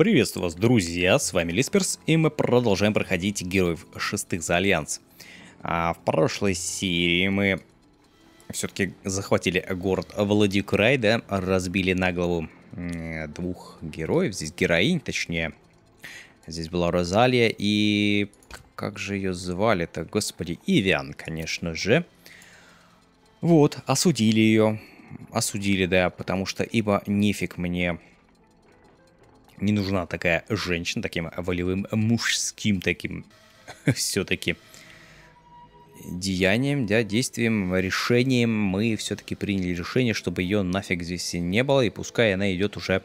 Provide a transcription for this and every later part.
Приветствую вас, друзья, с вами Лисперс, и мы продолжаем проходить Героев Шестых за Альянс. А в прошлой серии мы все-таки захватили город Владикурай, да, разбили наголову двух героев, здесь героинь, точнее. Здесь была Розалия и... Как же ее звали-то? Господи, Ивиан, конечно же. Вот, осудили ее. Осудили, да, потому что ибо нефиг мне не нужна такая женщина, таким волевым мужским таким все-таки деянием, да, действием, решением. Мы все-таки приняли решение, чтобы ее нафиг здесь не было, и пускай она идет уже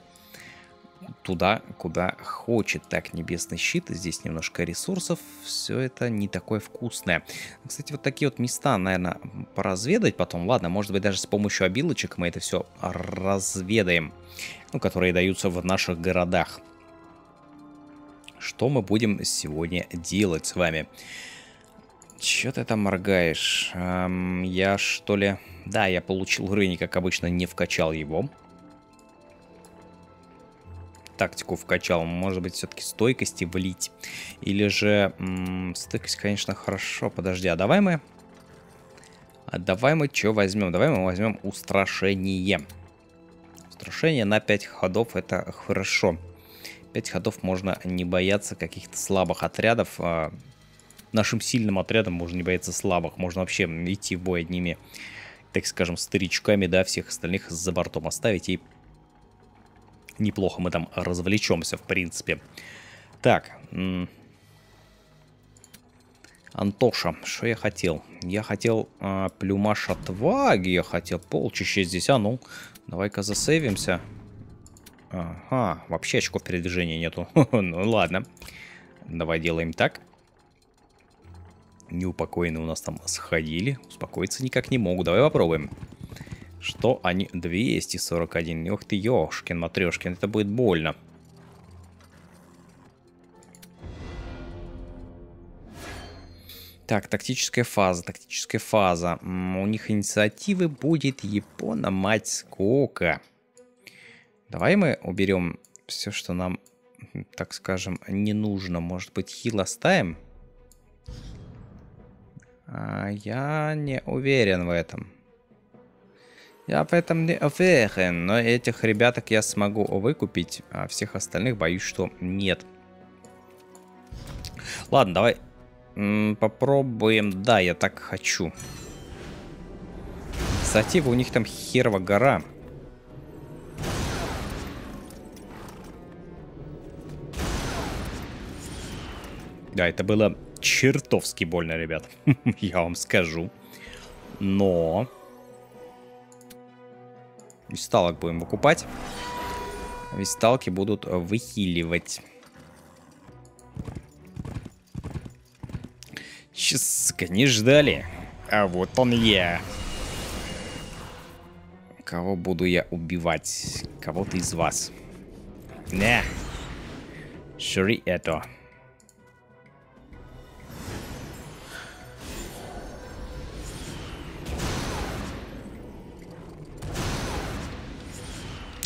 туда, куда хочет. Так, небесный щит, здесь немножко ресурсов, все это не такое вкусное. Кстати, вот такие вот места, наверное, поразведать потом. Ладно, может быть, даже с помощью обилочек мы это все разведаем, ну, которые даются в наших городах. Что мы будем сегодня делать с вами? Чё ты там моргаешь? Эм, я что ли... Да, я получил Рыни, как обычно, не вкачал его тактику вкачал. Может быть, все-таки стойкости влить. Или же... стойкость, конечно, хорошо. Подожди, а давай мы... А давай мы что возьмем? Давай мы возьмем устрашение. Устрашение на 5 ходов это хорошо. 5 ходов можно не бояться каких-то слабых отрядов. А нашим сильным отрядом можно не бояться слабых. Можно вообще идти в бой одними, так скажем, старичками, да, всех остальных за бортом оставить и неплохо мы там развлечемся, в принципе. Так. Антоша, что я хотел? Я хотел э, плюмаш отваги, я хотел полчища здесь. А ну, давай-ка засейвимся. Ага, вообще очков передвижения нету. ну ладно. Давай делаем так. Неупокоенные у нас там сходили. Успокоиться никак не могут. Давай попробуем. Что они... 241. Ух ты, ёшкин, матрешкин, это будет больно. Так, тактическая фаза, тактическая фаза. У них инициативы будет Япона, мать сколько. Давай мы уберем все, что нам, так скажем, не нужно. Может быть, хил оставим? А, я не уверен в этом. Я в этом не уверен, но этих ребяток я смогу выкупить, а всех остальных боюсь, что нет. Ладно, давай попробуем. Да, я так хочу. Кстати, у них там херова гора. Да, это было чертовски больно, ребят. я вам скажу. Но... Висталок будем выкупать. Висталки будут выхиливать. Сейчас, не ждали. А вот он я. Кого буду я убивать? Кого-то из вас. Не. Шри это.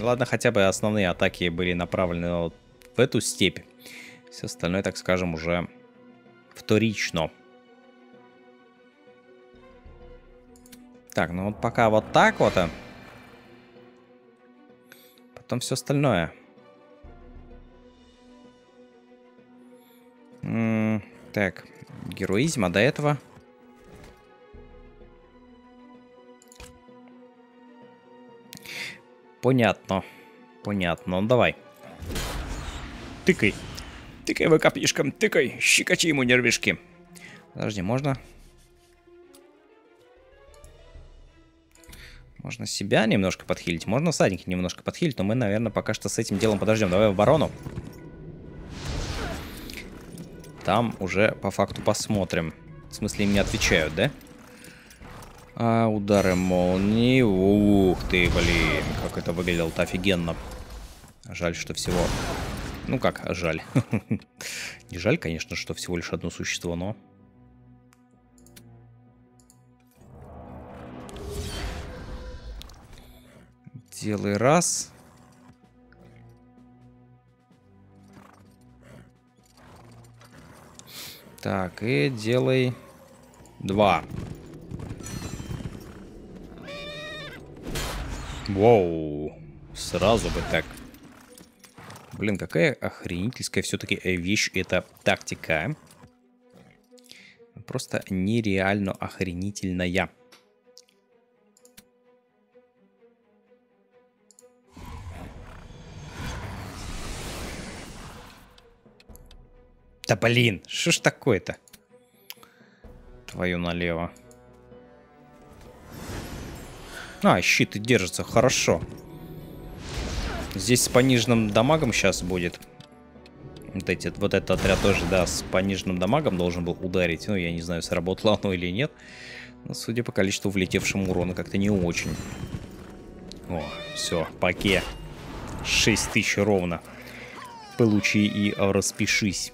Ладно, хотя бы основные атаки были направлены вот в эту степь. Все остальное, так скажем, уже вторично. Так, ну вот пока вот так вот. А потом все остальное. М -м так, героизм, а до этого... Понятно. Понятно. Ну, давай. Тыкай. Тыкай вы копишком, тыкай. Щекочи ему нервишки. Подожди, можно... Можно себя немножко подхилить, можно садники немножко подхилить, но мы, наверное, пока что с этим делом подождем. Давай в оборону. Там уже по факту посмотрим. В смысле, им не отвечают, да? Да. А, удары молнии. Ух ты, блин, как это выглядело-то офигенно. Жаль, что всего... Ну как, жаль. Не жаль, конечно, что всего лишь одно существо, но... Делай раз. Так, и делай два. Воу, сразу бы так. Блин, какая охренительская все-таки вещь эта тактика. Просто нереально охренительная. Да блин, что ж такое-то? Твою налево. А, щит и держится, хорошо. Здесь с пониженным дамагом сейчас будет. Вот, эти, вот этот отряд тоже, да, с пониженным дамагом должен был ударить. Ну, я не знаю, сработало оно или нет. Но, судя по количеству влетевшему урона, как-то не очень. О, все, паке. 6 тысяч ровно. Получи и распишись.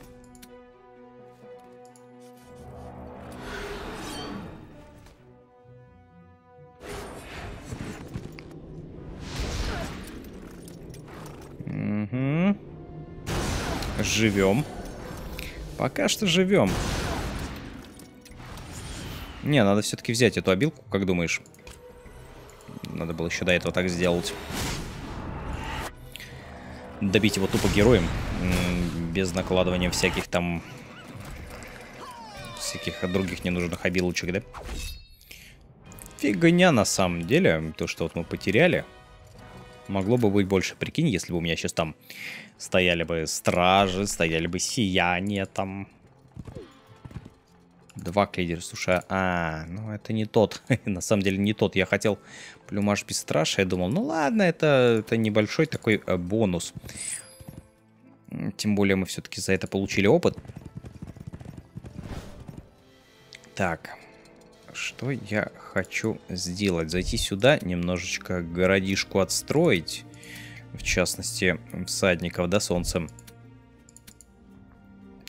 Живем. Пока что живем. Не, надо все-таки взять эту обилку, как думаешь? Надо было еще до этого так сделать. Добить его тупо героем. Без накладывания всяких там... Всяких других ненужных обилочек, да? Фигня на самом деле. То, что вот мы потеряли. Могло бы быть больше. Прикинь, если бы у меня сейчас там стояли бы стражи, стояли бы сияния там. Два клидера, слушай, а, ну это не тот, на самом деле не тот. Я хотел плюмаж без страж, я думал, ну ладно, это, это небольшой такой э, бонус. Тем более мы все-таки за это получили опыт. Так, что я хочу сделать? Зайти сюда, немножечко городишку отстроить. В частности, всадников, да, солнцем.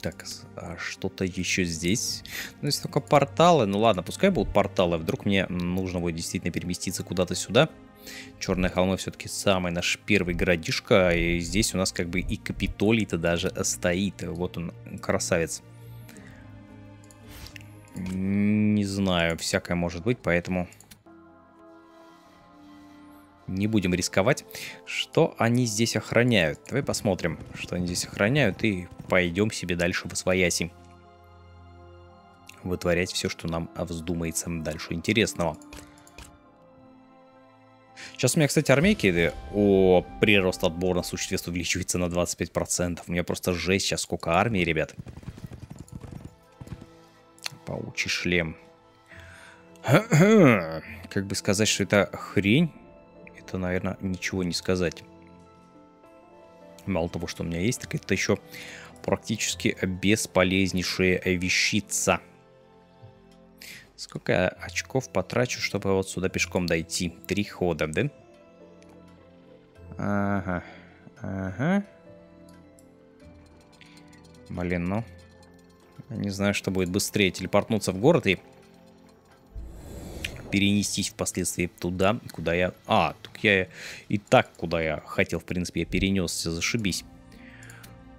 Так, а что-то еще здесь? Ну, есть только порталы. Ну ладно, пускай будут порталы. Вдруг мне нужно будет действительно переместиться куда-то сюда. Черные холмы все-таки самый наш первый городишко. И здесь у нас как бы и Капитолий-то даже стоит. Вот он, красавец. Не знаю, всякое может быть, поэтому не будем рисковать. Что они здесь охраняют? Давай посмотрим, что они здесь охраняют, и пойдем себе дальше в Освояси. Вытворять все, что нам вздумается дальше интересного. Сейчас у меня, кстати, армейки о прирост отбора существ увеличивается на 25%. У меня просто жесть сейчас сколько армии, ребят. Паучий шлем. Как бы сказать, что это хрень, это, наверное, ничего не сказать. Мало того, что у меня есть, так это еще практически бесполезнейшая вещица. Сколько я очков потрачу, чтобы вот сюда пешком дойти? Три хода, да? Ага, ага. Блин, ну... Не знаю, что будет быстрее, телепортнуться в город и перенестись впоследствии туда, куда я... А, так я и так, куда я хотел, в принципе, я перенесся, зашибись.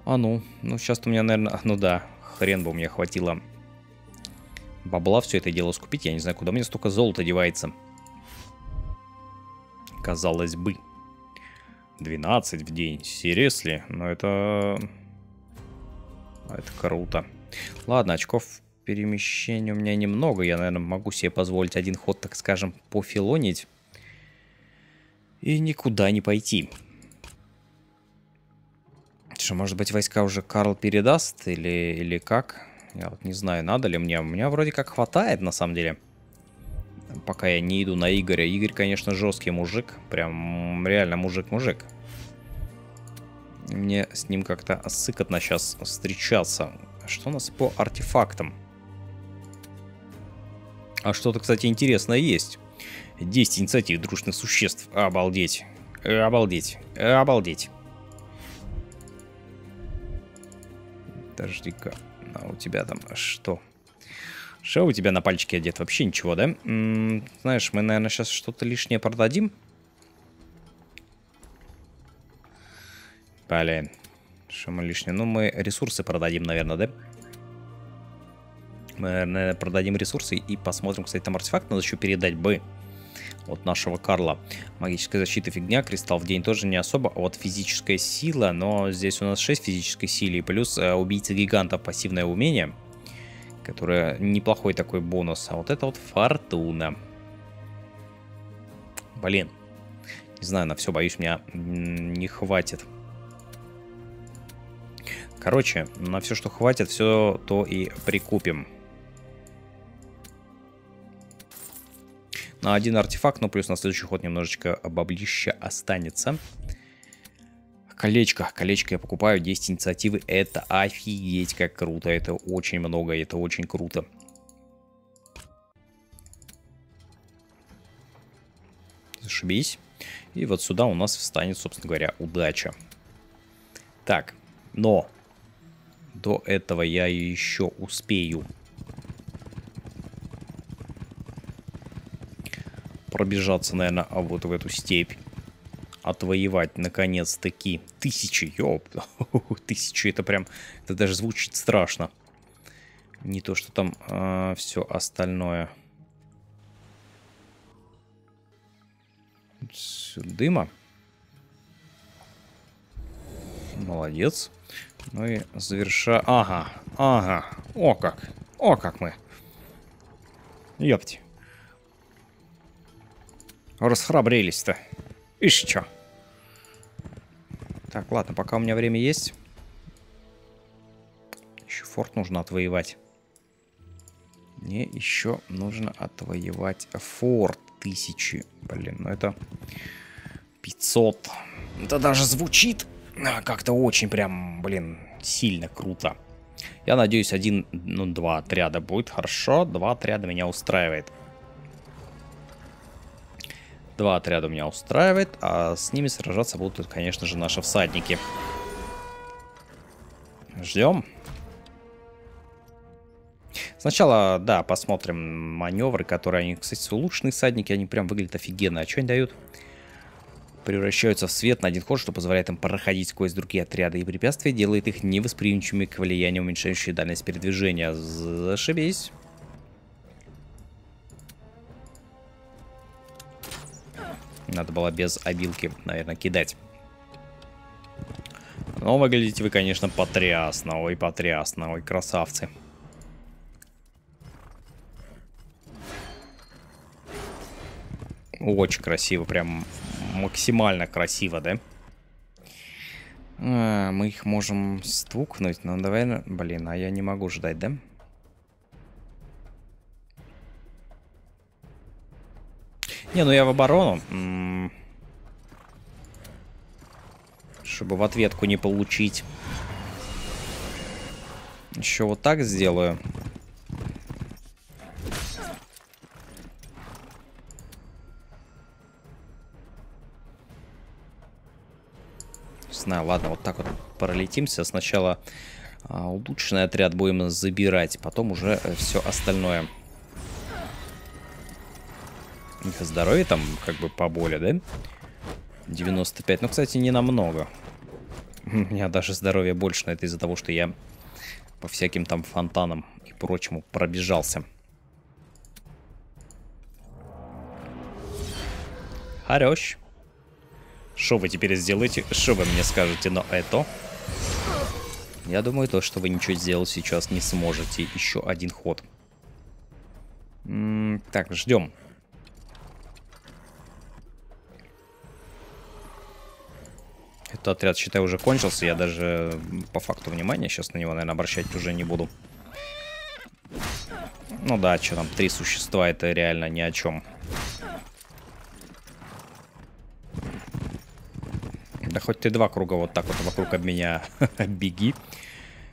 А ну, ну сейчас у меня, наверное... Ну да, хрен бы у меня хватило бабла все это дело скупить. Я не знаю, куда мне столько золота девается. Казалось бы. 12 в день. Серьезно? Но это... Это круто. Ладно, очков перемещения у меня немного. Я, наверное, могу себе позволить один ход, так скажем, пофилонить. И никуда не пойти. Что, может быть, войска уже Карл передаст? Или, или как? Я вот не знаю, надо ли мне. У меня вроде как хватает, на самом деле. Пока я не иду на Игоря. Игорь, конечно, жесткий мужик. Прям реально мужик-мужик. Мне с ним как-то сыкотно сейчас встречаться. Что у нас по артефактам? А что-то, кстати, интересное есть. 10 инициатив дружных существ. Обалдеть. Обалдеть. Обалдеть. Подожди-ка. А у тебя там что? Что у тебя на пальчике одет? Вообще ничего, да? М -м, знаешь, мы, наверное, сейчас что-то лишнее продадим. Блин. Что мы лишнее? Ну, мы ресурсы продадим, наверное, да? Мы, наверное, продадим ресурсы и посмотрим, кстати, там артефакт надо еще передать бы от нашего Карла. Магическая защита фигня, кристалл в день тоже не особо. А вот физическая сила, но здесь у нас 6 физической силы. Плюс э, убийца гиганта пассивное умение, которое неплохой такой бонус. А вот это вот фортуна. Блин. Не знаю, на все, боюсь, меня не хватит. Короче, на все, что хватит, все то и прикупим. на один артефакт, но плюс на следующий ход немножечко баблища останется. Колечко. Колечко я покупаю. 10 инициативы. Это офигеть как круто. Это очень много. Это очень круто. Зашибись. И вот сюда у нас встанет, собственно говоря, удача. Так, но до этого я еще успею пробежаться, наверное, а вот в эту степь. Отвоевать, наконец-таки. Тысячи, ёп. Тысячи, это прям... Это даже звучит страшно. Не то, что там а, все остальное. Дыма. Молодец. Ну и заверша... Ага, ага. О как. О как мы. Ёпти. Расхрабрились-то. Ишь чё. Так, ладно, пока у меня время есть. Еще форт нужно отвоевать. Мне еще нужно отвоевать форт тысячи. Блин, ну это 500. Это даже звучит как-то очень прям, блин, сильно круто. Я надеюсь, один, ну, два отряда будет хорошо. Два отряда меня устраивает. Два отряда меня устраивает, а с ними сражаться будут, конечно же, наши всадники. Ждем. Сначала, да, посмотрим маневры, которые они, кстати, улучшенные всадники, они прям выглядят офигенно. А что они дают? Превращаются в свет на один ход, что позволяет им проходить сквозь другие отряды и препятствия, делает их невосприимчивыми к влиянию, уменьшающей дальность передвижения. Зашибись. Надо было без обилки, наверное, кидать. Но выглядите вы, конечно, потрясно. Ой, потрясно. Ой, красавцы. Очень красиво. Прям максимально красиво, да? А, мы их можем стукнуть. Но давай... Блин, а я не могу ждать, да? Не, ну я в оборону. Чтобы в ответку не получить. Еще вот так сделаю. Знаю, ладно, вот так вот пролетимся. Сначала а, улучшенный отряд будем забирать, потом уже э, все остальное. Здоровье там как бы поболее, да? 95. Ну, кстати, не намного. У меня даже здоровье больше, но это из-за того, что я по всяким там фонтанам и прочему пробежался. Хорош. Что вы теперь сделаете? Что вы мне скажете но это? Я думаю, то, что вы ничего сделать сейчас не сможете. Еще один ход. М -м так, ждем. Этот отряд, считай, уже кончился. Я даже по факту внимания сейчас на него, наверное, обращать уже не буду. Ну да, что там, три существа, это реально ни о чем. Да хоть ты два круга вот так вот вокруг об меня беги.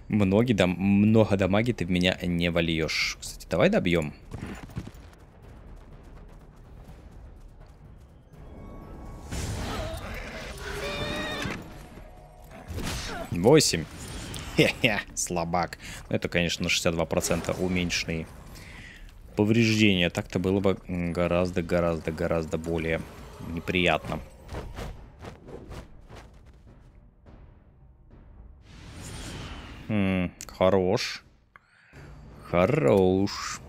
Многие, да, много дамаги ты в меня не вольешь. Кстати, давай добьем. 8. Хе-хе, слабак. Ну, это, конечно, на 62% уменьшенные повреждения. Так-то было бы гораздо-гораздо-гораздо более неприятно. Хм, хорош. Хорош.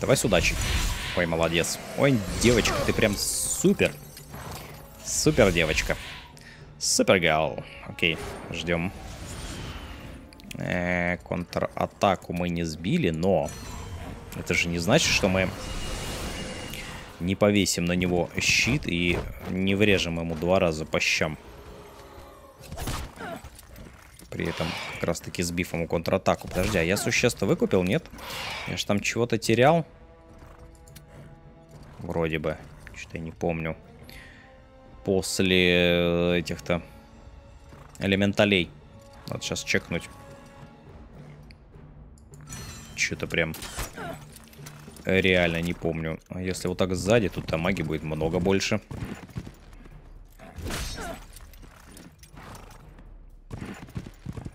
Давай с удачей. Ой, молодец. Ой, девочка, ты прям супер. Супер девочка. Супер гал. Окей, ждем. Э, контратаку мы не сбили, но это же не значит, что мы не повесим на него щит и не врежем ему два раза по щам. При этом как раз таки сбив ему контратаку. Подожди, а я существо выкупил, нет? Я же там чего-то терял. Вроде бы. Что-то я не помню. После этих-то элементалей. Надо сейчас чекнуть. Что-то прям реально не помню. А если вот так сзади, тут там маги будет много больше.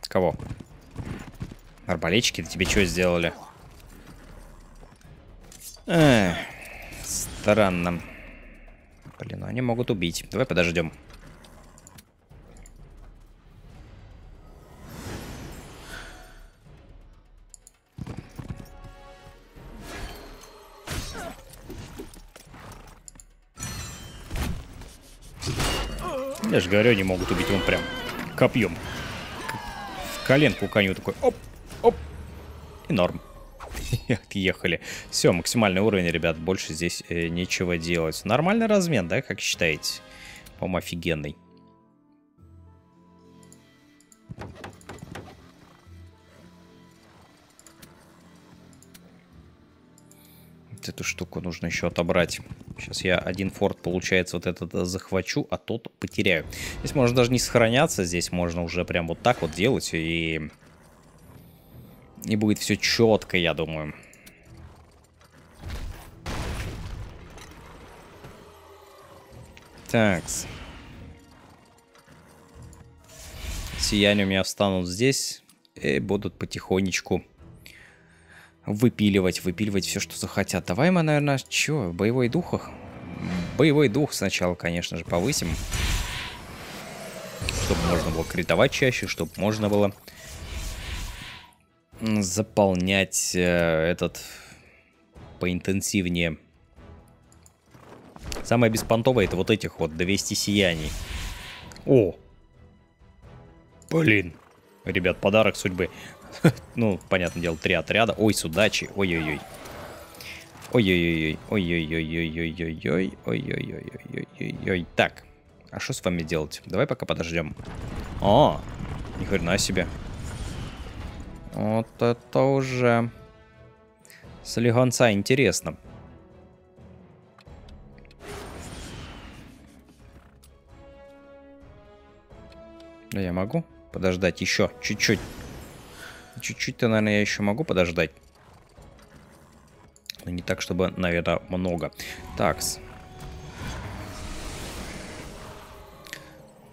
Кого? Арбалетчики-то тебе что сделали? Эх, странно. Блин, ну они могут убить. Давай подождем. Я же говорю, они могут убить он прям копьем. Коленку коню такой, оп, оп, и норм. И отъехали. Все, максимальный уровень, ребят, больше здесь э, нечего делать. Нормальный размен, да, как считаете? По-моему, офигенный. Эту штуку нужно еще отобрать. Сейчас я один форт, получается, вот этот э, захвачу, а тот потеряю. Здесь можно даже не сохраняться, здесь можно уже прям вот так вот делать, и... И будет все четко, я думаю. Такс. Сияния у меня встанут здесь и будут потихонечку выпиливать, выпиливать все, что захотят. Давай мы, наверное, что, боевой дух? Боевой дух сначала, конечно же, повысим. Чтобы можно было критовать чаще, чтобы можно было заполнять э, этот поинтенсивнее. Самое беспонтовое это вот этих вот 200 сияний. О! Блин. Ребят, подарок судьбы. ну, понятное дело, три отряда. Ой, с удачи. Ой-ой-ой. Ой-ой-ой. Ой-ой-ой-ой-ой-ой. Ой-ой-ой-ой-ой-ой. Так. А что с вами делать? Давай пока подождем. О, ни хрена себе. Вот это уже... Слегонца интересно. Я могу подождать еще чуть-чуть. Чуть-чуть-то, наверное, я еще могу подождать. Но не так, чтобы, наверное, много. Такс.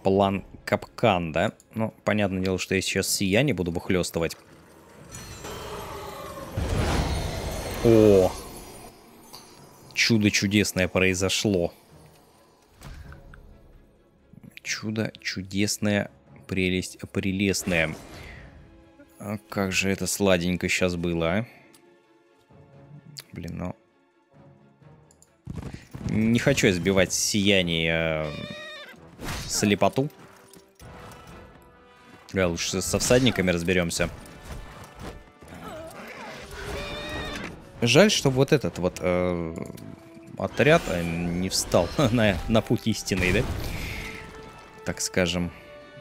План капкан, да? Ну, понятное дело, что я сейчас сияние буду выхлестывать. О! Чудо чудесное произошло. Чудо чудесное, прелесть прелестная. А как же это сладенько сейчас было, а? Блин, ну... Не хочу избивать сияние э, слепоту. Да, лучше со всадниками разберемся. Жаль, что вот этот вот э, отряд э, не встал на, на путь истинный, да? Так скажем.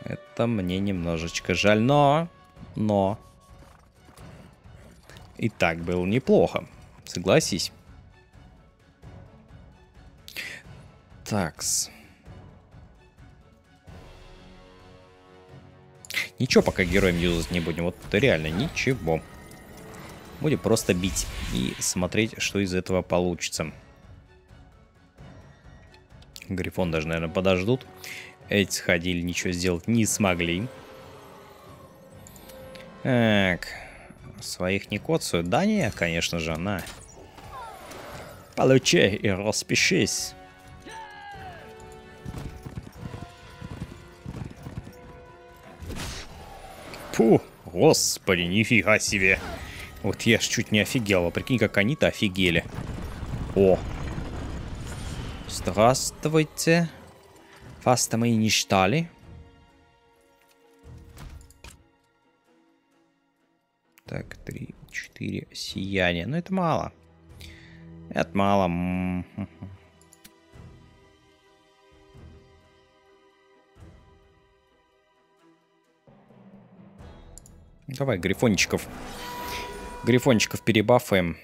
Это мне немножечко жаль, но но... И так было неплохо, согласись. Такс. Ничего пока героем юзать не будем. Вот реально ничего. Будем просто бить и смотреть, что из этого получится. Грифон даже, наверное, подождут. Эти сходили, ничего сделать не смогли. Так. Своих не коцают? Да не, конечно же, на. Получай и распишись. Фу, Господи, нифига себе. Вот я ж чуть не офигел. А прикинь, как они-то офигели. О. Здравствуйте. Вас-то мы и не ждали. Так, три, четыре сияния. Ну, это мало. Это мало. Давай, грифончиков. Грифончиков перебафаем.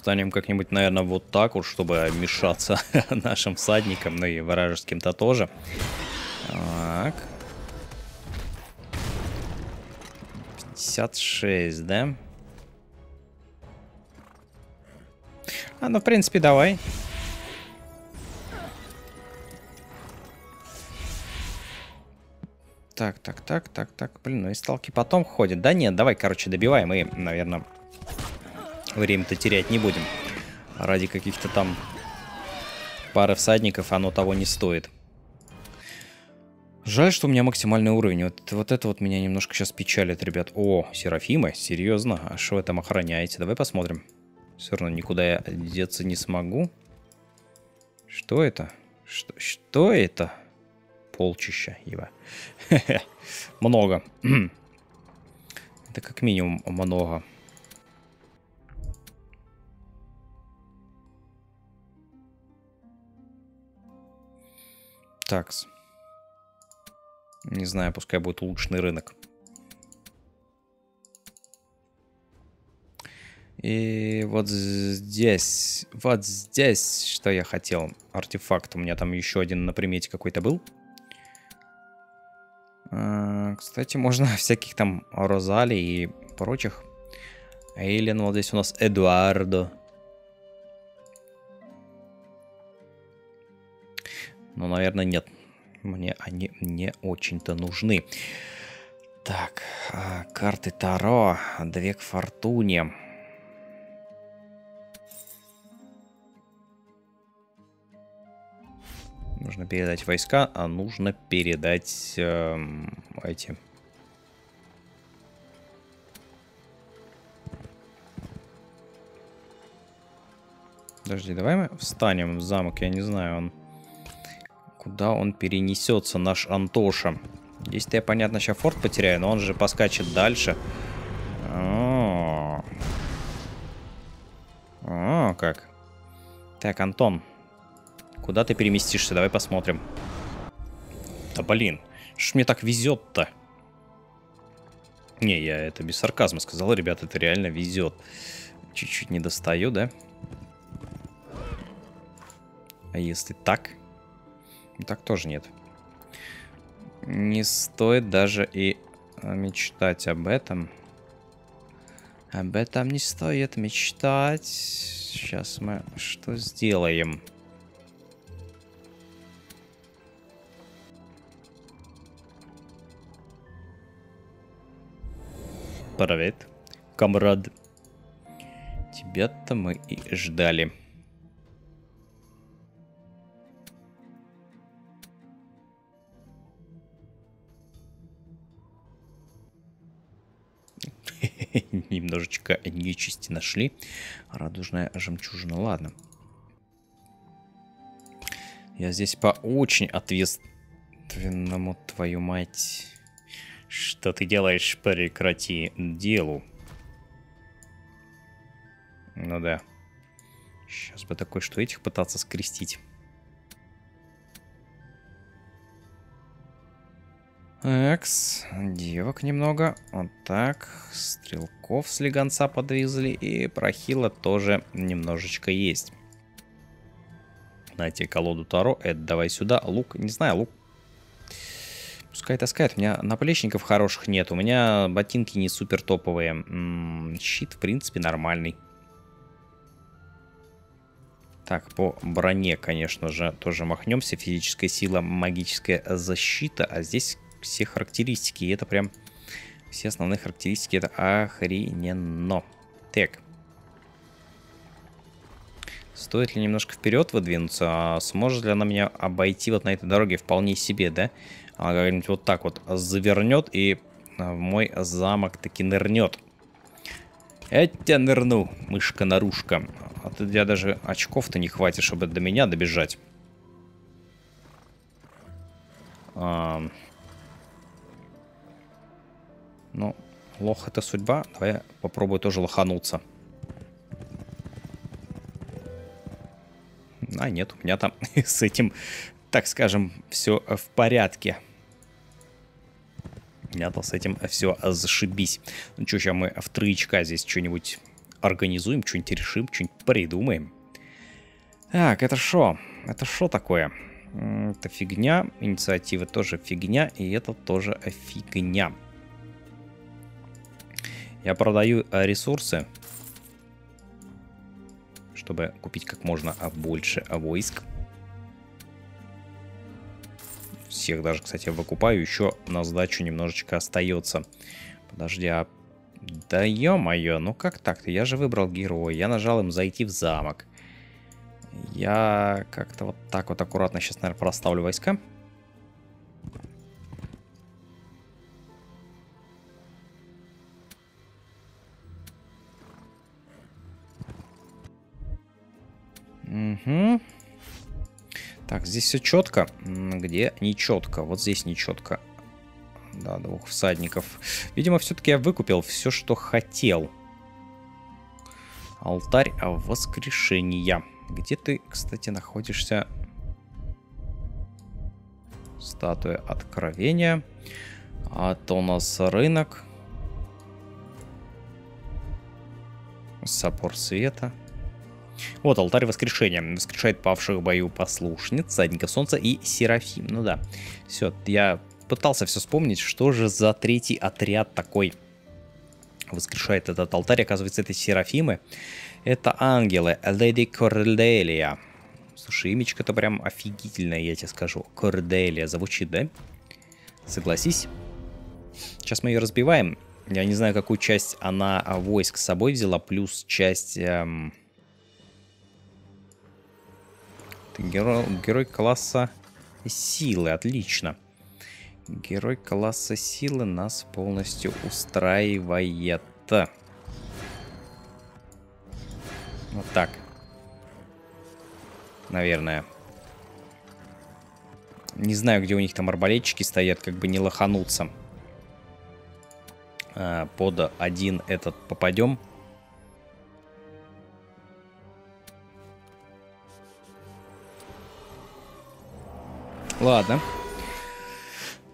Станем как-нибудь, наверное, вот так вот, чтобы мешаться нашим всадникам, ну и вражеским-то тоже. Так. 56, да? А, ну, в принципе, давай. Так, так, так, так, так. Блин, ну и сталки потом ходят. Да нет, давай, короче, добиваем и, наверное, Время-то терять не будем. Ради каких-то там пары всадников оно того не стоит. Жаль, что у меня максимальный уровень. Вот, вот это вот меня немножко сейчас печалит, ребят. О, Серафима? Серьезно? А что вы там охраняете? Давай посмотрим. Все равно никуда я деться не смогу. Что это? Что, что это? Полчища, его. Много. это как минимум много. Такс. Не знаю, пускай будет улучшенный рынок. И вот здесь, вот здесь, что я хотел. Артефакт. У меня там еще один на примете какой-то был. А, кстати, можно всяких там Розали и прочих. Эйлен, вот здесь у нас Эдуардо. Но, наверное, нет. Мне они не очень-то нужны. Так, а, карты Таро, две к фортуне. Нужно передать войска, а нужно передать э, эти... Подожди, давай мы встанем в замок, я не знаю, он Куда он перенесется, наш Антоша? Здесь-то я, понятно, сейчас форт потеряю, но он же поскачет дальше. -о. О как. Так, Антон. Куда ты переместишься? Давай посмотрим. Да блин, что мне так везет-то? Не, я это без сарказма сказал, ребят, это реально везет. Чуть-чуть не достаю, да? А если так? Так тоже нет. Не стоит даже и а, мечтать об этом. Об этом не стоит мечтать. Сейчас мы что сделаем? Привет, комрад. Тебя-то мы и ждали. Немножечко нечисти нашли. Радужная жемчужина. Ладно. Я здесь по очень ответственному, твою мать. Что ты делаешь? Прекрати делу. Ну да. Сейчас бы такой, что этих пытаться скрестить. Экс, девок немного. Вот так. Стрелков с легонца подвезли. И прохила тоже немножечко есть. Знаете, колоду Таро. Это давай сюда. Лук, не знаю, лук. Пускай таскает. У меня наплечников хороших нет. У меня ботинки не супер топовые. М -м, щит, в принципе, нормальный. Так, по броне, конечно же, тоже махнемся. Физическая сила, магическая защита. А здесь все характеристики. И это прям... Все основные характеристики. Это охрененно. Так. Стоит ли немножко вперед выдвинуться? А сможет ли она меня обойти вот на этой дороге вполне себе, да? Она как-нибудь вот так вот завернет и в мой замок таки нырнет. Я тебя нырну, мышка-нарушка. А ты я даже очков-то не хватит, чтобы до меня добежать. А... Ну, лох это судьба. Давай попробую тоже лохануться. А, нет, у меня там с этим, так скажем, все в порядке. У меня-то с этим все зашибись. Ну что, сейчас мы в троечка здесь что-нибудь организуем, что-нибудь решим, что-нибудь придумаем. Так, это что? Это что такое? Это фигня, инициатива тоже фигня, и это тоже фигня. Я продаю э, ресурсы, чтобы купить как можно больше войск. Всех даже, кстати, выкупаю, еще на сдачу немножечко остается. Подожди, а да ё-моё, ну как так-то? Я же выбрал героя. Я нажал им зайти в замок. Я как-то вот так вот аккуратно сейчас, наверное, проставлю войска. Угу. Так, здесь все четко. Где не четко? Вот здесь не четко. Да, двух всадников. Видимо, все-таки я выкупил все, что хотел. Алтарь воскрешения. Где ты, кстати, находишься? Статуя откровения. А то у нас рынок. Сапор света. Вот, алтарь воскрешения. Воскрешает павших в бою послушниц, садников солнца и серафим. Ну да. Все, я пытался все вспомнить, что же за третий отряд такой воскрешает этот алтарь. Оказывается, это серафимы. Это ангелы. Леди Корделия. Слушай, имечко-то прям офигительное, я тебе скажу. Корделия. Звучит, да? Согласись. Сейчас мы ее разбиваем. Я не знаю, какую часть она войск с собой взяла, плюс часть... Эм... Герой, герой класса силы, отлично. Герой класса силы нас полностью устраивает. Вот так. Наверное. Не знаю, где у них там арбалетчики стоят, как бы не лохануться. А, под один этот попадем. Ладно.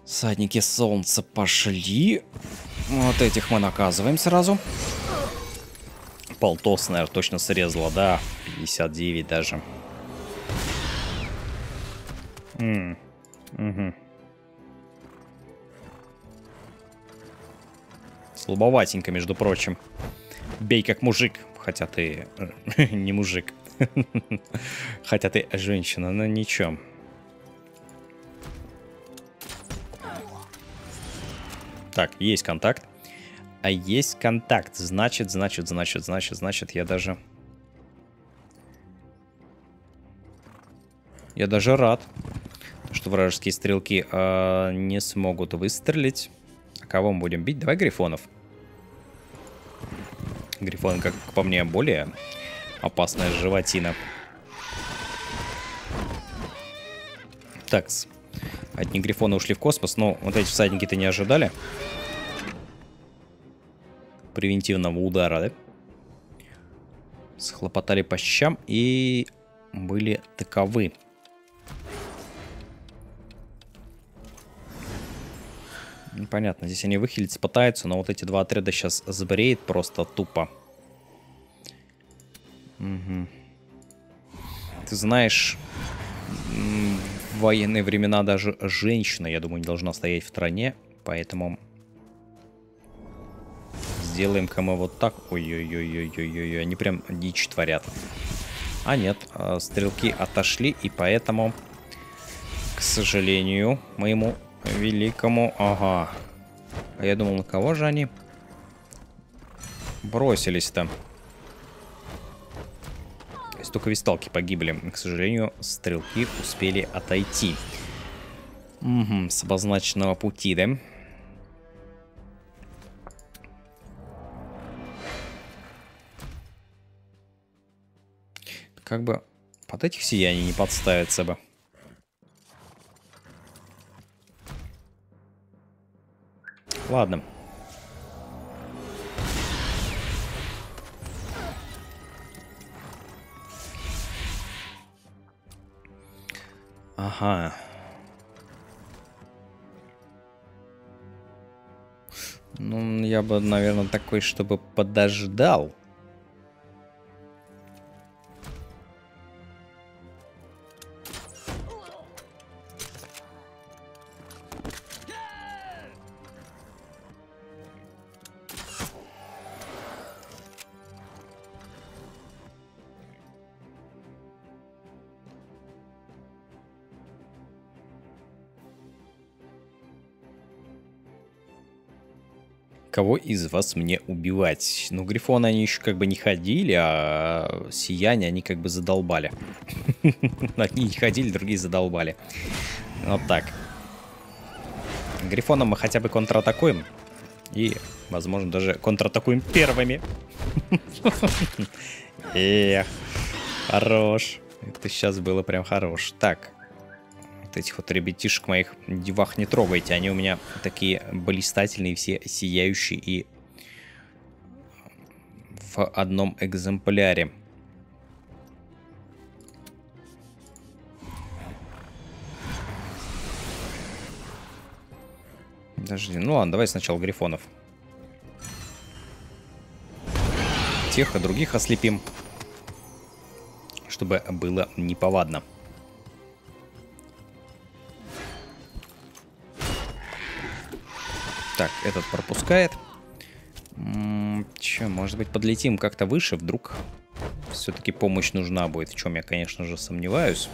Садники солнца пошли. Вот этих мы наказываем сразу. Полтос, наверное, точно срезала, да. 59 даже. М угу. Слабоватенько, между прочим. Бей как мужик. Хотя ты не мужик. Хотя ты женщина, но ничего. Так, есть контакт. А есть контакт. Значит, значит, значит, значит, значит, я даже... Я даже рад, что вражеские стрелки э, не смогут выстрелить. А кого мы будем бить? Давай грифонов. Грифон, как по мне, более опасная животина. Так, Одни грифоны ушли в космос, но вот эти всадники-то не ожидали. Превентивного удара, да? Схлопотали по щам и были таковы. Непонятно, здесь они выхилиться пытаются, но вот эти два отряда сейчас забреет просто тупо. Угу. Ты знаешь, военные времена даже женщина, я думаю, не должна стоять в стране, поэтому сделаем-ка мы вот так. Ой-ой-ой-ой-ой-ой, они прям дичь творят. А нет, э, стрелки отошли, и поэтому, к сожалению, моему великому... Ага. А я думал, на кого же они бросились-то? Столько висталки погибли. К сожалению, стрелки успели отойти. Угу, с обозначенного пути, да? Как бы под этих сияний не подставиться бы. Ладно. Ага. Ну, я бы, наверное, такой, чтобы подождал. Кого из вас мне убивать? Ну, Грифоны они еще как бы не ходили, а Сияние они как бы задолбали. Одни не ходили, другие задолбали. Вот так. Грифоном мы хотя бы контратакуем. И, возможно, даже контратакуем первыми. Эх, хорош. Это сейчас было прям хорош. Так, этих вот ребятишек моих девах не трогайте. Они у меня такие блистательные, все сияющие и в одном экземпляре. Подожди, ну ладно, давай сначала грифонов. Тех и других ослепим, чтобы было неповадно. Так, этот пропускает. Че, может быть, подлетим как-то выше, вдруг все-таки помощь нужна будет, в чем я, конечно же, сомневаюсь.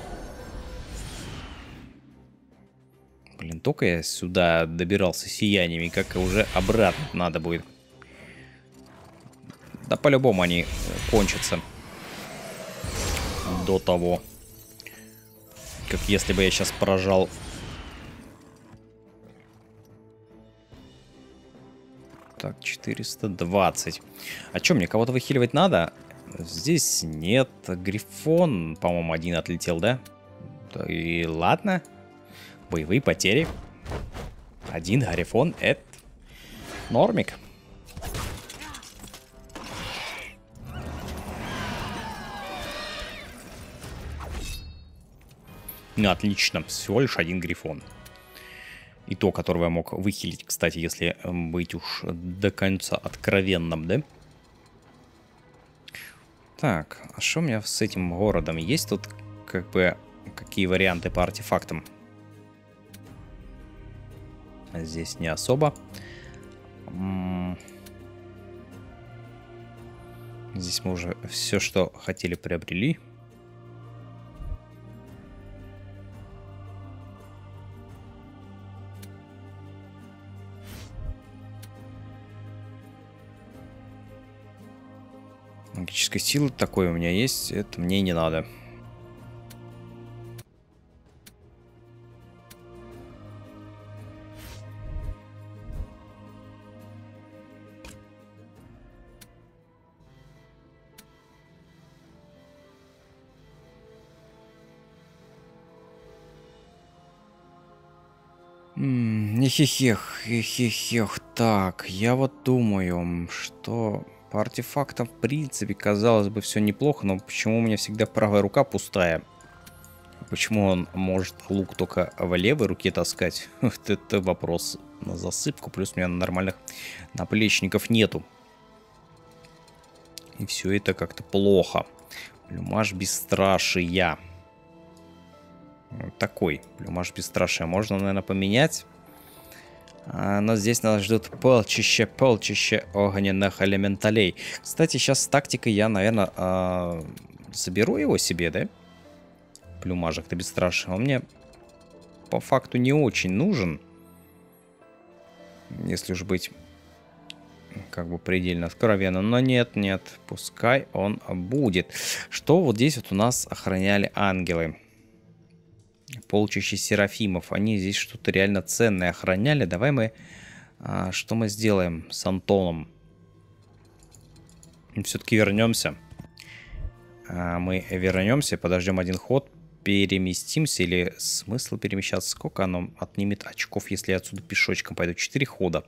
Блин, только я сюда добирался сияниями, как уже обратно надо будет. Да по-любому они кончатся. До того. Как если бы я сейчас поражал Так, 420. А что, мне кого-то выхиливать надо? Здесь нет. Грифон, по-моему, один отлетел, да? И ладно. Боевые потери. Один Грифон, это нормик. Ну, отлично. Всего лишь один Грифон. И то, которого я мог выхилить, кстати, если эм, быть уж до конца откровенным, да? Так, а что у меня с этим городом? Есть тут, как бы, какие варианты по артефактам? Здесь не особо. Здесь мы уже все, что хотели, приобрели. Магической силы такой у меня есть, это мне не надо. Хехех, хехех. Так, я вот думаю, что по артефактам, в принципе, казалось бы, все неплохо, но почему у меня всегда правая рука пустая? Почему он может лук только в левой руке таскать? Это вопрос на засыпку, плюс у меня нормальных наплечников нету. И все это как-то плохо. Плюмаж бесстрашия. Вот такой. Плюмаж бесстрашия. Можно, наверное, поменять. А, но здесь нас ждут полчище, полчище огненных элементалей. Кстати, сейчас с тактикой я, наверное, заберу его себе, да? Плюмажик-то бесстрашный. Он мне по факту не очень нужен. Если уж быть как бы предельно откровенно. Но нет, нет, пускай он будет. Что вот здесь вот у нас охраняли ангелы? Полчища серафимов. Они здесь что-то реально ценное охраняли. Давай мы... А, что мы сделаем с Антоном? Все-таки вернемся. А, мы вернемся, подождем один ход, переместимся или смысл перемещаться? Сколько оно отнимет очков, если я отсюда пешочком пойду? Четыре хода.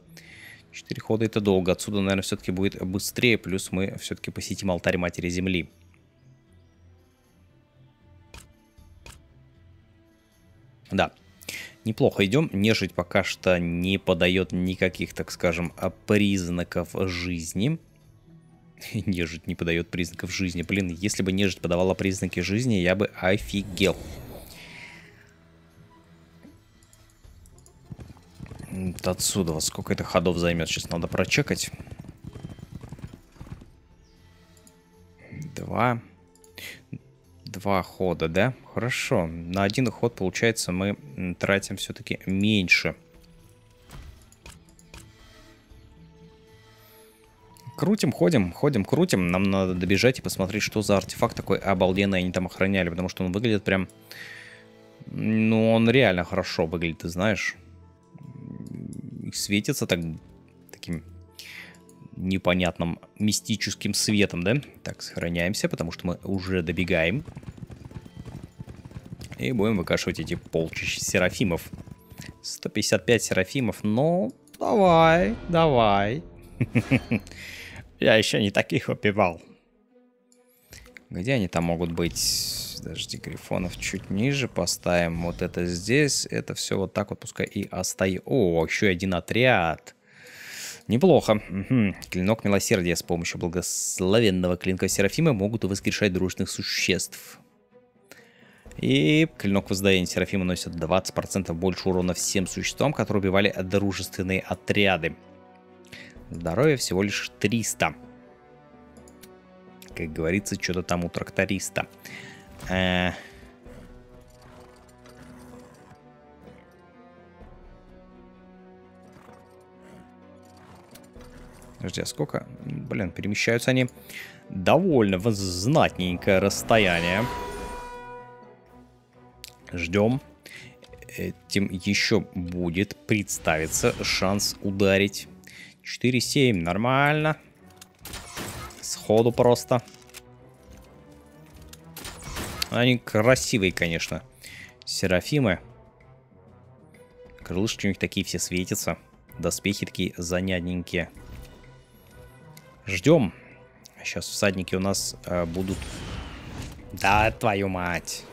Четыре хода это долго. Отсюда, наверное, все-таки будет быстрее. Плюс мы все-таки посетим алтарь Матери Земли. Да, неплохо идем. Нежить пока что не подает никаких, так скажем, признаков жизни. Нежить не подает признаков жизни. Блин, если бы нежить подавала признаки жизни, я бы офигел. Отсюда. Сколько это ходов займет? Сейчас надо прочекать. Два. Два хода, да? Хорошо. На один ход, получается, мы тратим все-таки меньше. Крутим, ходим, ходим, крутим. Нам надо добежать и посмотреть, что за артефакт такой обалденный они там охраняли. Потому что он выглядит прям... Ну, он реально хорошо выглядит, ты знаешь светится так, таким непонятным мистическим светом, да? Так, сохраняемся, потому что мы уже добегаем. И будем выкашивать эти полчища серафимов. 155 серафимов, ну, давай, давай. Я еще не таких убивал. Где они там могут быть? Подожди, грифонов чуть ниже поставим. Вот это здесь. Это все вот так вот пускай и остается. О, еще один отряд. Неплохо. Угу. Клинок милосердия с помощью благословенного клинка Серафима могут воскрешать дружных существ. И клинок воздаяния Серафима носит 20% больше урона всем существам, которые убивали дружественные отряды. Здоровье всего лишь 300. Как говорится, что-то там у тракториста. Э... Подожди, а сколько? Блин, перемещаются они довольно в знатненькое расстояние. Ждем. Этим еще будет представиться шанс ударить. 4-7, нормально. Сходу просто. Они красивые, конечно. Серафимы. Крылышки у них такие все светятся. Доспехи такие занятненькие. Ждем. Сейчас всадники у нас э, будут... Да, твою мать.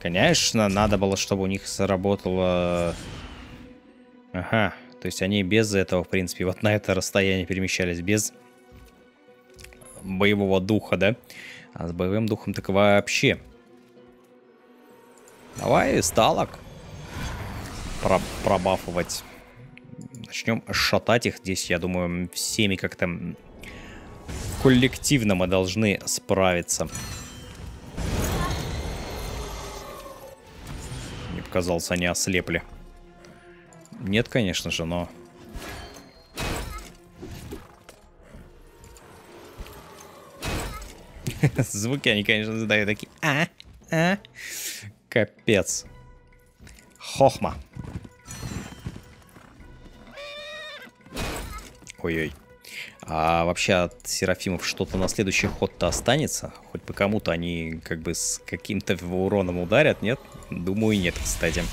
Конечно, надо было, чтобы у них сработало... Ага, то есть они без этого, в принципе, вот на это расстояние перемещались, без боевого духа, да? А с боевым духом так вообще. Давай сталок про пробафовать. Начнем шатать их здесь, я думаю, всеми как-то коллективно мы должны справиться. Мне показалось, они ослепли. Нет, конечно же, но Звуки они, конечно, задают такие. А, а. Капец. Хохма. Ой-ой. А вообще от Серафимов что-то на следующий ход-то останется? Хоть по кому-то они как бы с каким-то уроном ударят, нет? Думаю, нет, кстати.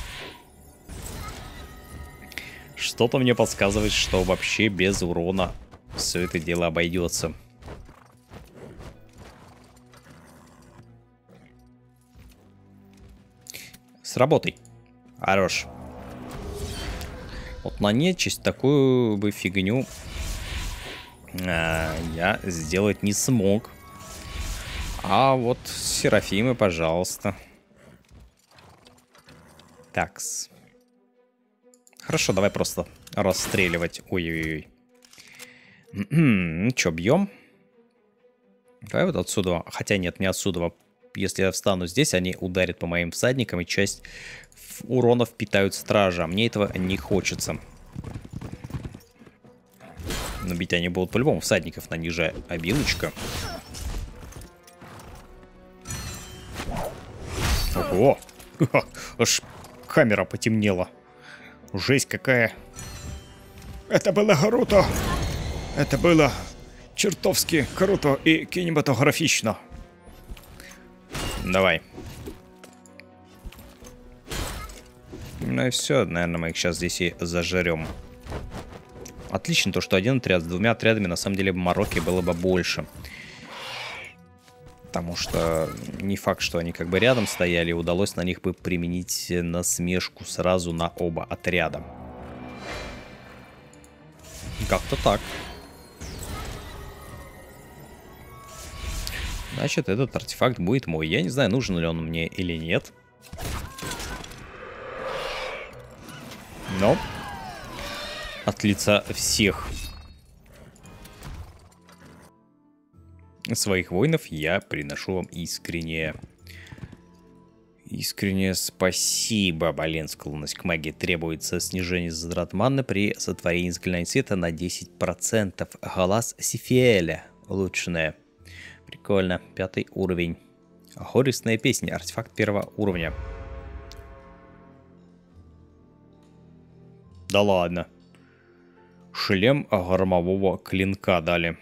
Что-то мне подсказывает, что вообще без урона все это дело обойдется. С работой. Хорош. Вот на нечисть такую бы фигню а, я сделать не смог. А вот Серафимы, пожалуйста. Такс. Хорошо, давай просто расстреливать. Ой-ой-ой. ну что, бьем? Давай вот отсюда. Хотя нет, не отсюда. Если я встану здесь, они ударят по моим всадникам, и часть уронов питают стража. Мне этого не хочется. Но бить они будут по-любому всадников на ниже обилочка. Ого! Аж камера потемнела. Жесть какая. Это было круто. Это было чертовски круто и кинематографично. Давай. Ну и все, наверное, мы их сейчас здесь и зажрем. Отлично то, что один отряд с двумя отрядами, на самом деле, в Марокке было бы больше. Потому что не факт, что они как бы рядом стояли, удалось на них бы применить насмешку сразу на оба отряда. Как-то так. Значит, этот артефакт будет мой. Я не знаю, нужен ли он мне или нет. Но от лица всех своих воинов я приношу вам искреннее Искреннее спасибо, блин, склонность к магии. Требуется снижение затрат маны при сотворении заклинания света на 10%. Голос Сифиэля. Улучшенное. Прикольно. Пятый уровень. Горестная песня. Артефакт первого уровня. Да ладно. Шлем громового клинка дали.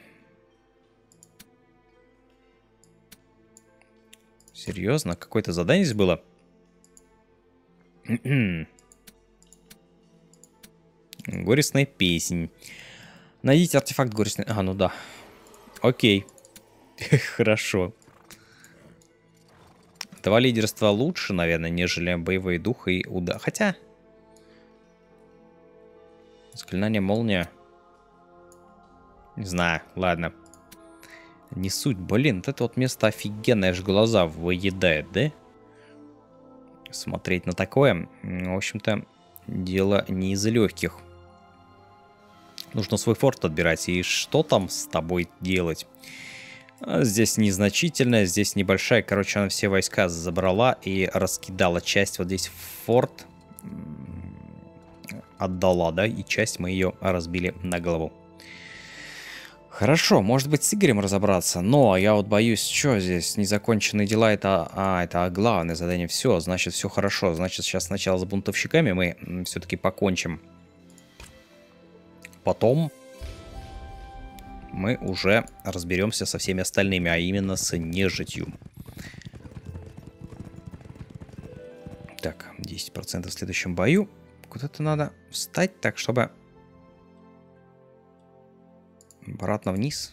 Серьезно? Какое-то задание здесь было? Горестная песнь. Найдите артефакт горестный... А, ну да. Окей. Хорошо. Два лидерства лучше, наверное, нежели боевой дух и удар. Хотя... Заклинание молния. Не знаю, ладно. Не суть. Блин, вот это вот место офигенное, аж глаза выедает, да? Смотреть на такое, в общем-то, дело не из легких. Нужно свой форт отбирать. И что там с тобой делать? А здесь незначительная, здесь небольшая. Короче, она все войска забрала и раскидала часть вот здесь в форт. Отдала, да, и часть мы ее разбили на голову. Хорошо, может быть с Игорем разобраться, но я вот боюсь, что здесь незаконченные дела, это, а, это главное задание, все, значит все хорошо, значит сейчас сначала с бунтовщиками мы все-таки покончим. Потом мы уже разберемся со всеми остальными, а именно с нежитью. Так, 10% в следующем бою. Куда-то надо встать так, чтобы... Обратно вниз.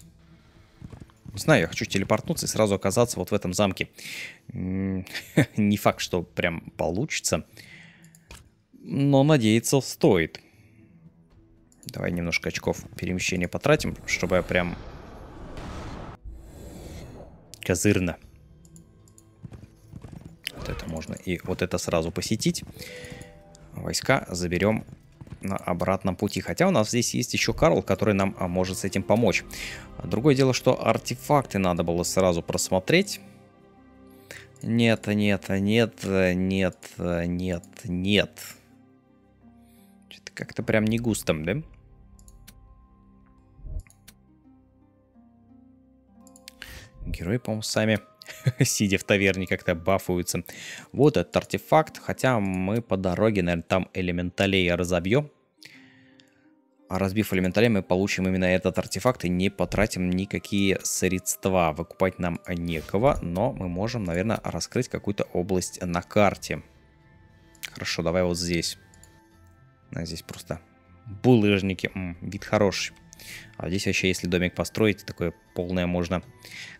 Знаю, я хочу телепортнуться и сразу оказаться вот в этом замке. Не факт, что прям получится. Но надеяться стоит. Давай немножко очков перемещения потратим, чтобы прям... Козырно. Вот это можно и вот это сразу посетить. Войска заберем на обратном пути. Хотя у нас здесь есть еще Карл, который нам а, может с этим помочь. Другое дело, что артефакты надо было сразу просмотреть. Нет, нет, нет, нет, нет, нет. Что-то как-то прям не густом, да? Герои, по-моему, сами, сидя в таверне, как-то бафуются. Вот этот артефакт, хотя мы по дороге, наверное, там элементалей разобьем. А разбив элементалей, мы получим именно этот артефакт и не потратим никакие средства. Выкупать нам некого, но мы можем, наверное, раскрыть какую-то область на карте. Хорошо, давай вот здесь. А здесь просто булыжники. М -м, вид хороший. А здесь вообще, если домик построить, такое полное можно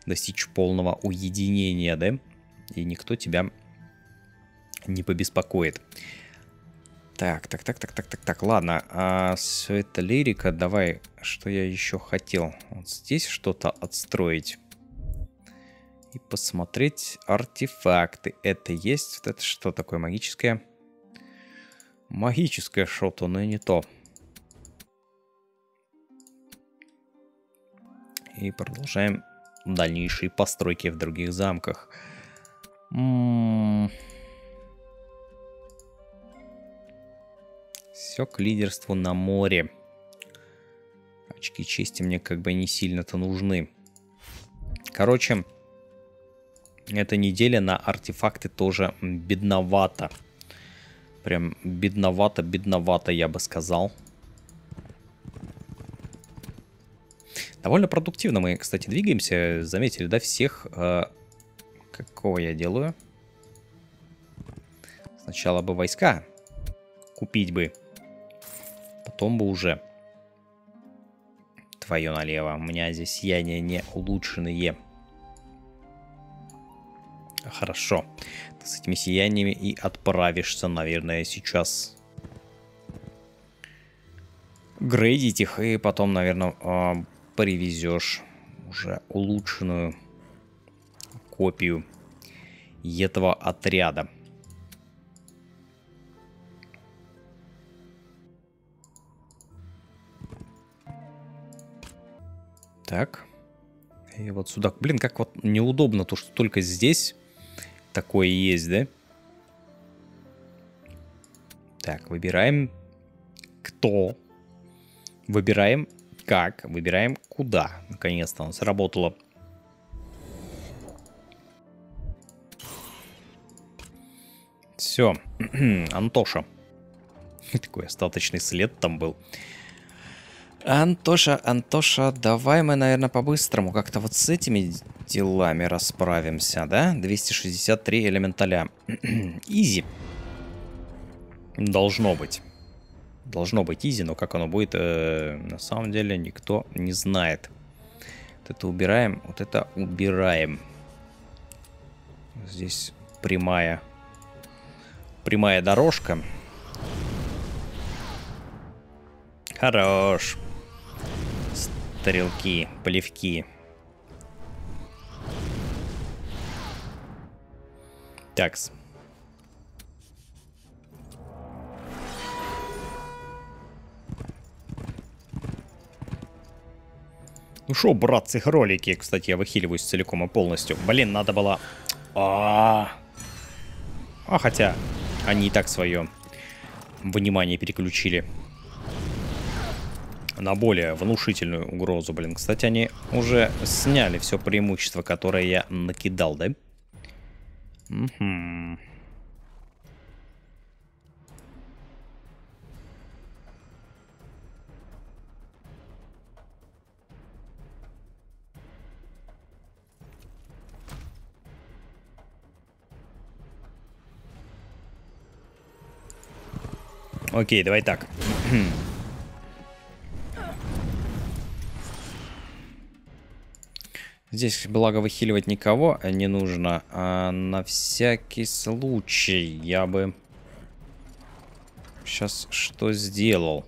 достичь полного уединения, да? И никто тебя не побеспокоит. Так, так, так, так, так, так, так, ладно. А все это лирика. Давай, что я еще хотел? Вот здесь что-то отстроить. И посмотреть артефакты. Это есть? Вот это что такое магическое? Магическое что-то, но не то. И продолжаем дальнейшие постройки в других замках. Все к лидерству на море. Очки чести мне как бы не сильно-то нужны. Короче, эта неделя на артефакты тоже бедновато. Прям бедновато, бедновато, я бы сказал. Довольно продуктивно мы, кстати, двигаемся. Заметили, да, всех... Э, какого я делаю? Сначала бы войска купить бы. Потом бы уже. Твое налево. У меня здесь сияние не улучшенные. Хорошо. Ты с этими сияниями и отправишься, наверное, сейчас грейдить их. И потом, наверное, а, привезешь уже улучшенную копию этого отряда. Так. И вот сюда. Блин, как вот неудобно то, что только здесь такое есть, да? Так, выбираем кто. Выбираем как, выбираем куда. Наконец-то он сработало. Все, Антоша. Такой остаточный след там был. Антоша, Антоша, давай мы, наверное, по-быстрому как-то вот с этими делами расправимся, да? 263 элементаля. Изи. Должно быть должно быть изи, но как оно будет, э, на самом деле никто не знает. Вот это убираем, вот это убираем. Здесь прямая, прямая дорожка. Хорош. Стрелки, плевки. Такс. Ну шо, братцы, ролики. Кстати, я выхиливаюсь целиком и полностью. Блин, надо было... А, -а, -а. а хотя, они и так свое внимание переключили на более внушительную угрозу, блин. Кстати, они уже сняли все преимущество, которое я накидал, да? Угу. Окей, давай так. Здесь, благо, выхиливать никого не нужно. А на всякий случай я бы сейчас что сделал.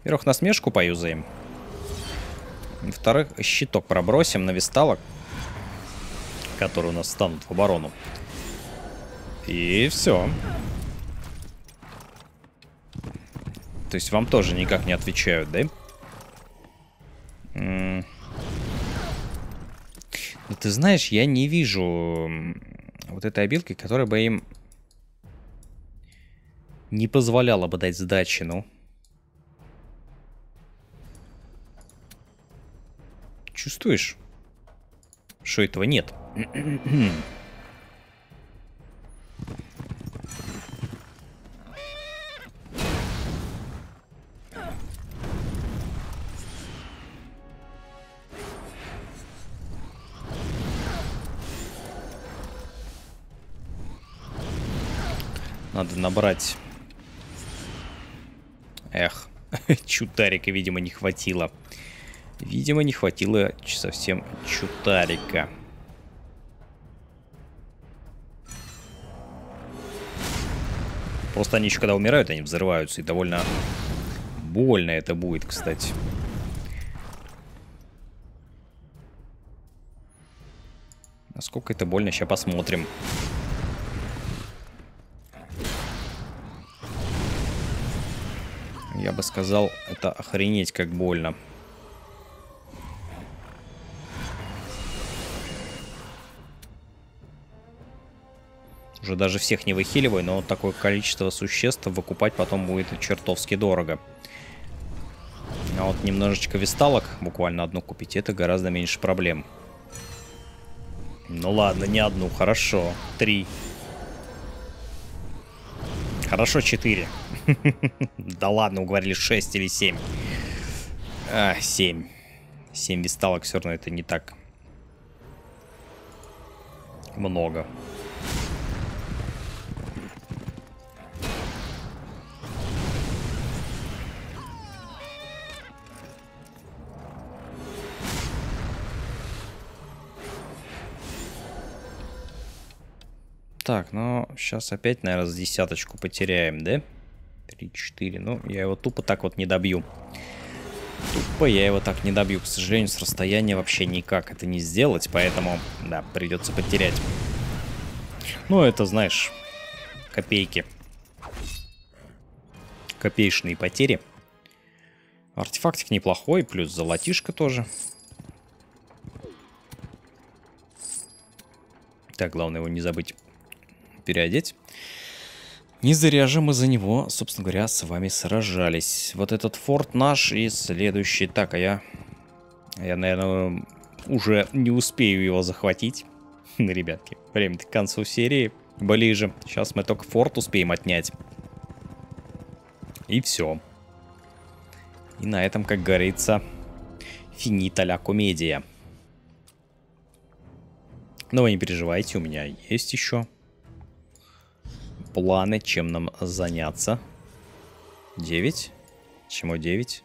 Во-первых, насмешку поюзаем. Во-вторых, щиток пробросим на висталок, которые у нас станут в оборону. И все. То есть вам тоже никак не отвечают, да? Ну, ты знаешь, я не вижу вот этой обилки, которая бы им не позволяла бы дать сдачи, ну. Чувствуешь, что этого нет? набрать. Эх, чутарика, видимо, не хватило. Видимо, не хватило совсем чутарика. Просто они еще когда умирают, они взрываются. И довольно больно это будет, кстати. Насколько это больно, сейчас посмотрим. я бы сказал, это охренеть как больно. Уже даже всех не выхиливай, но такое количество существ выкупать потом будет чертовски дорого. А вот немножечко висталок, буквально одну купить, это гораздо меньше проблем. Ну ладно, не одну, хорошо. Три. Хорошо, четыре. Да ладно, уговорили шесть или семь. А, семь. Семь висталок все равно это не так много. Так, ну, сейчас опять, наверное, с десяточку потеряем, да? 3-4. Ну, я его тупо так вот не добью. Тупо я его так не добью. К сожалению, с расстояния вообще никак это не сделать, поэтому, да, придется потерять. Ну, это, знаешь, копейки. Копеечные потери. Артефактик неплохой, плюс золотишко тоже. Так, главное его не забыть переодеть. Не зря же мы за него, собственно говоря, с вами сражались. Вот этот форт наш и следующий. Так, а я... Я, наверное, уже не успею его захватить. Ребятки, время к концу серии ближе. Сейчас мы только форт успеем отнять. И все. И на этом, как говорится, финита ля комедия. Но вы не переживайте, у меня есть еще планы, чем нам заняться. 9. Чему 9?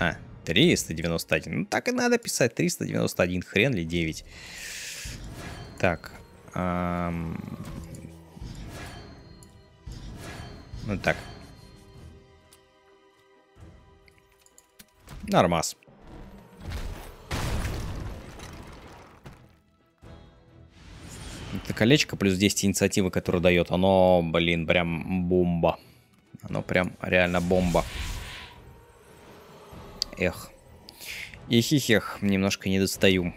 А, 391. Ну, так и надо писать. 391. Хрен ли 9. Так. Эм... Ну так. Нормас. Это колечко плюс 10 инициативы, которое дает, оно, блин, прям бомба. Оно прям реально бомба. Эх. Эх, немножко не достаю.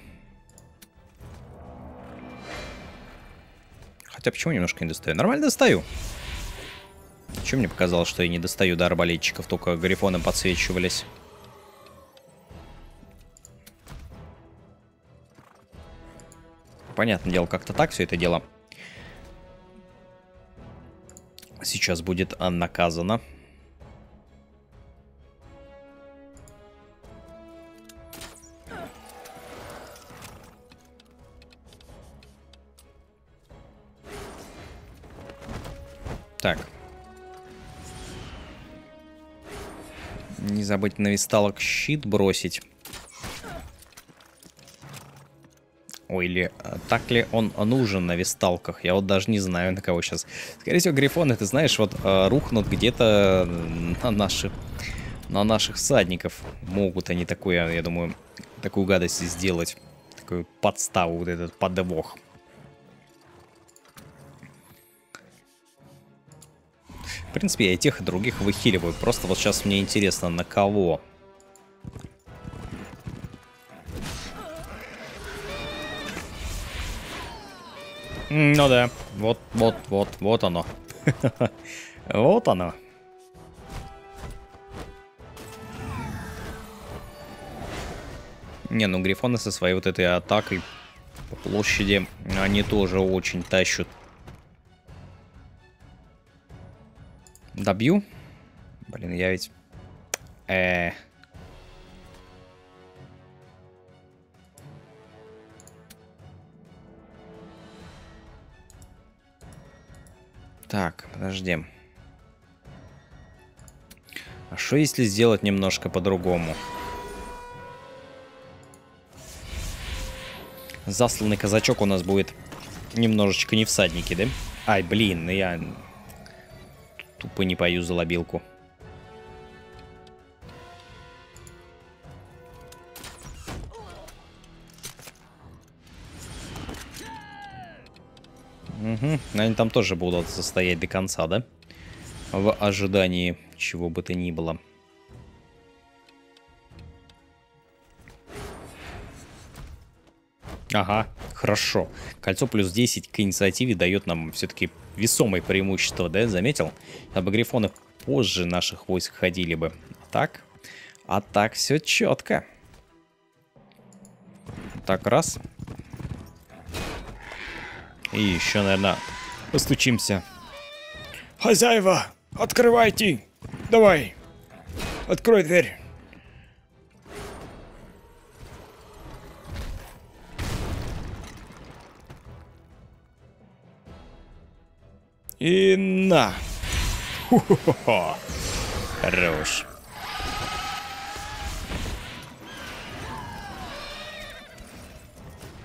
Хотя почему немножко не достаю? Нормально достаю. Чем мне показалось, что я не достаю до арбалетчиков, только грифоны подсвечивались. Понятное дело, как-то так все это дело сейчас будет наказано. Так. Не забыть на висталок щит бросить. Ой, или э, так ли он нужен на висталках? Я вот даже не знаю, на кого сейчас. Скорее всего, грифоны, ты знаешь, вот э, рухнут где-то на наши, на наших всадников. Могут они такое, я думаю, такую гадость сделать. Такую подставу, вот этот подвох. В принципе, я и тех, и других выхиливаю. Просто вот сейчас мне интересно, на кого. Ну да, вот, вот, вот, вот оно. Вот оно. Не, ну грифоны со своей вот этой атакой по площади, они тоже очень тащут. Добью? Блин, я ведь... Э, -э Так, подожди. А что если сделать немножко по-другому? Засланный казачок у нас будет немножечко не всадники, да? Ай, блин, я тупо не пою за Угу. Они там тоже будут состоять до конца, да? В ожидании чего бы то ни было. Ага, Хорошо. Кольцо плюс 10 к инициативе дает нам все-таки весомое преимущество, да, заметил? Чтобы грифоны позже наших войск ходили бы. Так. А так все четко. Так, раз. И еще, наверное, постучимся. Хозяева, открывайте! Давай! Открой дверь! И на! Хо-хо-хо. Хорош.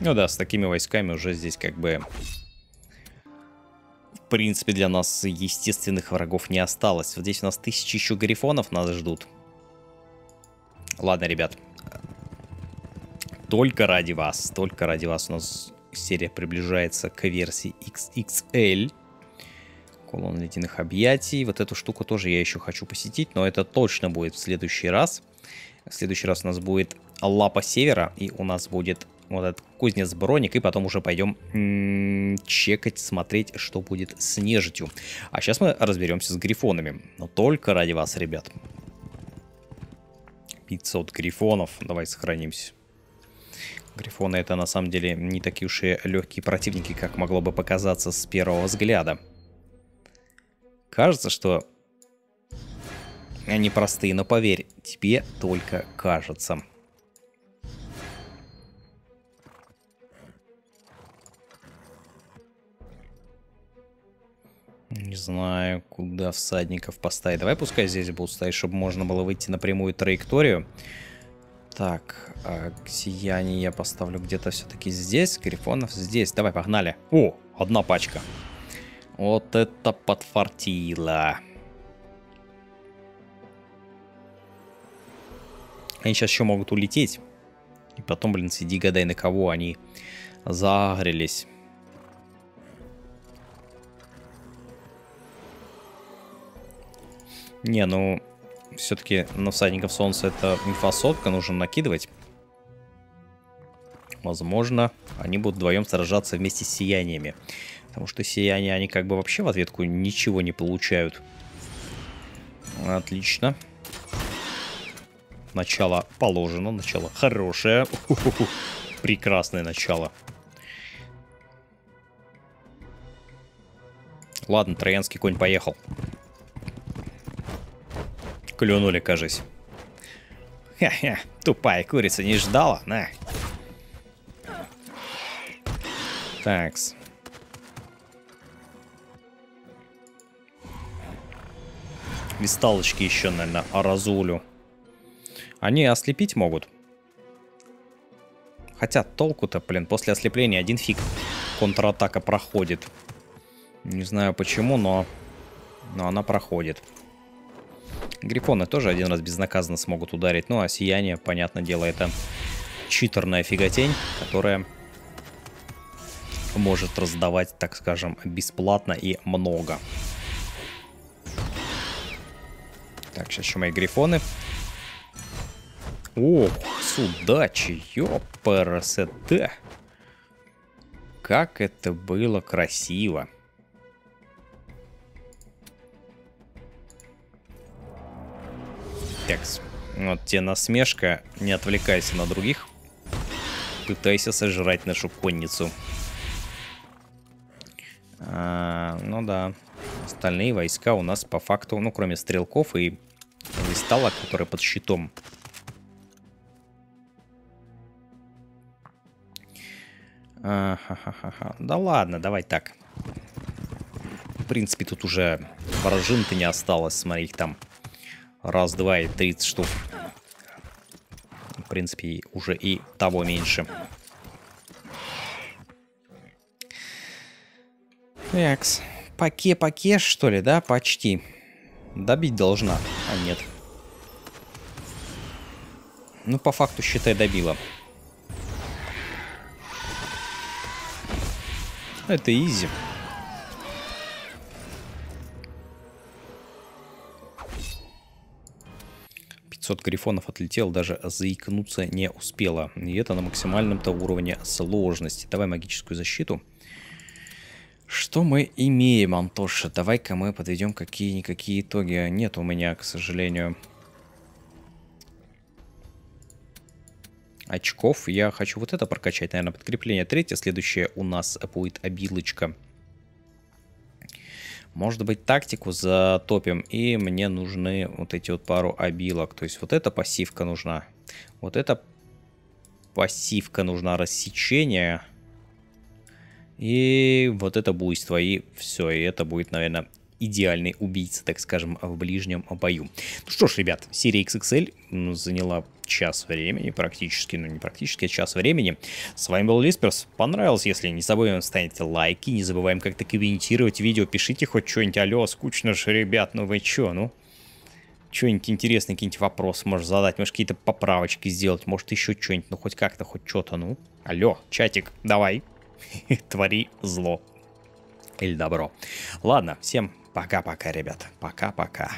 Ну да, с такими войсками уже здесь как бы... Принципе, для нас естественных врагов не осталось. Вот здесь у нас тысячи еще гарифонов нас ждут. Ладно, ребят. Только ради вас, только ради вас у нас серия приближается к версии XXL. Колонн ледяных объятий. Вот эту штуку тоже я еще хочу посетить, но это точно будет в следующий раз. В следующий раз у нас будет Лапа Севера, и у нас будет вот этот кузнец броник, и потом уже пойдем чекать, смотреть, что будет с нежитью. А сейчас мы разберемся с грифонами. Но только ради вас, ребят. 500 грифонов. Давай сохранимся. Грифоны это на самом деле не такие уж и легкие противники, как могло бы показаться с первого взгляда. Кажется, что они простые, но поверь, тебе только кажется. Не знаю, куда всадников поставить. Давай пускай здесь будут стоять, чтобы можно было выйти на прямую траекторию. Так, а сияние я поставлю где-то все-таки здесь, грифонов здесь. Давай, погнали. О, одна пачка. Вот это подфартило. Они сейчас еще могут улететь. И потом, блин, сиди гадай, на кого они загрелись. Не, ну, все-таки на всадников солнца это инфосотка, нужно накидывать. Возможно, они будут вдвоем сражаться вместе с сияниями. Потому что сияния, они как бы вообще в ответку ничего не получают. Отлично. Начало положено, начало хорошее. Прекрасное начало. Ладно, троянский конь поехал. Клюнули, кажись. Хе-хе, тупая курица не ждала, на. Такс. Висталочки еще, наверное, разулю. Они ослепить могут. Хотя толку-то, блин, после ослепления один фиг контратака проходит. Не знаю почему, но, но она проходит. Грифоны тоже один раз безнаказанно смогут ударить. Ну, а Сияние, понятное дело, это читерная фиготень, которая может раздавать, так скажем, бесплатно и много. Так, сейчас еще мои грифоны. Ох, судачи, ёпрст. Как это было красиво. Текс. Вот тебе насмешка. Не отвлекайся на других. Пытайся сожрать нашу конницу. А, ну да. Остальные войска у нас по факту, ну кроме стрелков и листалок, которые под щитом. А -ха -ха -ха. Да ладно, давай так. В принципе, тут уже вражин-то не осталось. Смотри, их там Раз, два и 30 штук. В принципе, уже и того меньше. Такс. Паке-паке, что ли, да? Почти. Добить должна. А нет. Ну, по факту, считай, добила. Это изи. 500 500 грифонов отлетел, даже заикнуться не успела. И это на максимальном-то уровне сложности. Давай магическую защиту. Что мы имеем, Антоша? Давай-ка мы подведем какие-никакие итоги. Нет у меня, к сожалению, очков. Я хочу вот это прокачать, наверное, подкрепление третье. Следующее у нас будет обилочка. Может быть, тактику затопим. И мне нужны вот эти вот пару обилок. То есть вот эта пассивка нужна. Вот эта пассивка нужна. Рассечение. И вот это буйство. И все. И это будет, наверное, идеальный убийца, так скажем, в ближнем бою. Ну что ж, ребят, серия XXL заняла час времени, практически, ну не практически, а час времени. С вами был Лисперс. Понравилось, если не забываем ставить лайки, не забываем как-то комментировать видео, пишите хоть что-нибудь, алло, скучно же, ребят, ну вы чё, ну? Что-нибудь интересное, какие-нибудь вопросы можешь задать, может какие-то поправочки сделать, может еще что-нибудь, ну хоть как-то, хоть что-то, ну. Алло, чатик, давай, твори зло или добро. Ладно, всем пока-пока, ребята, пока-пока.